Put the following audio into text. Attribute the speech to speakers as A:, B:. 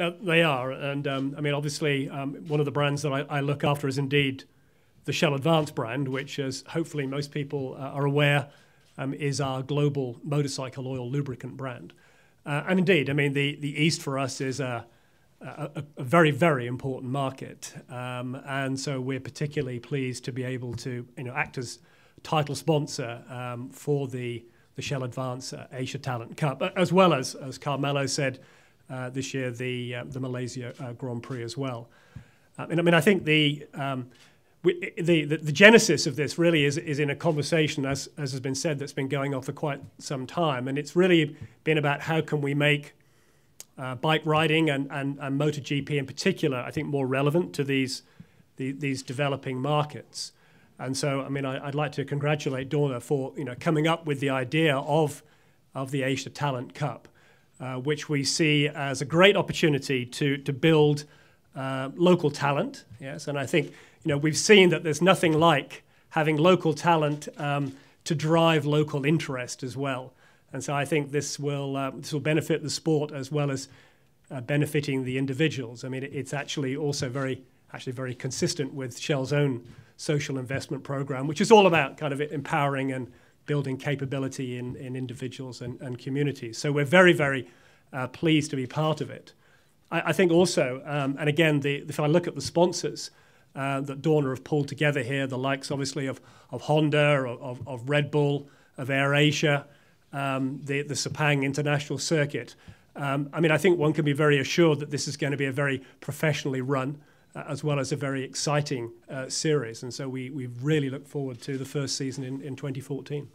A: Uh, they are, and um, I mean, obviously, um, one of the brands that I, I, look after is indeed the Shell Advance brand, which, as hopefully most people uh, are aware, um, is our global motorcycle oil lubricant brand. Uh, and indeed, I mean, the, the East for us is a, a, a very, very important market. Um, and so we're particularly pleased to be able to you know, act as title sponsor um, for the, the Shell Advance uh, Asia Talent Cup, as well as, as Carmelo said, this year, the uh, the Malaysia uh, Grand Prix as well. and I mean, I think the, um, we, the, the, the genesis of this really is is in a conversation, as as has been said, that's been going on for quite some time, and it's really been about how can we make uh, bike riding and, and, and MotoGP in particular, I think, more relevant to these the, these developing markets. And so, I mean, I, would like to congratulate Dorna for you know coming up with the idea of of the Asia Talent Cup uh, which we see as a great opportunity to, to build uh, local talent. Yes, and I think you know we've seen that there's nothing like having local talent um, to drive local interest as well. And so I think this will uh, this will benefit the sport as well as uh, benefiting the individuals. I mean, it's actually also very actually very consistent with Shell's own social investment program, which is all about kind of empowering and building capability in, in individuals and, and communities. So we're very, very uh, pleased to be part of it. I, I think also, um, and again, the, if I look at the sponsors uh, that Dorna have pulled together here, the likes obviously of, of Honda, of, of Red Bull, of AirAsia, um, the, the Sepang International Circuit. Um, I mean, I think one can be very assured that this is going to be a very professionally run uh, as well as a very exciting uh, series. And so we, we really look forward to the first season in, in 2014.